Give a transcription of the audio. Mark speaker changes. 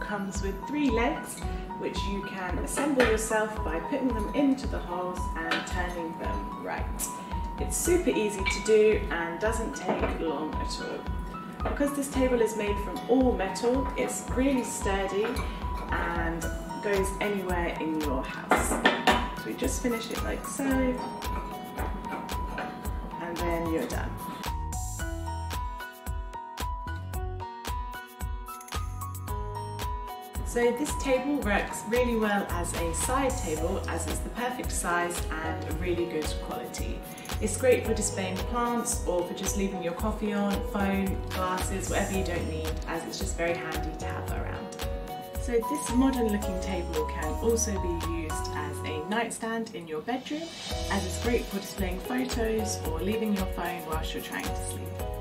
Speaker 1: comes with three legs which you can assemble yourself by putting them into the holes and turning them right. It's super easy to do and doesn't take long at all. Because this table is made from all metal, it's really sturdy and goes anywhere in your house. So we just finish it like so, and then you're done. So this table works really well as a side table as it's the perfect size and really good quality. It's great for displaying plants or for just leaving your coffee on, phone, glasses, whatever you don't need as it's just very handy to have around. So this modern looking table can also be used as a nightstand in your bedroom as it's great for displaying photos or leaving your phone whilst you're trying to sleep.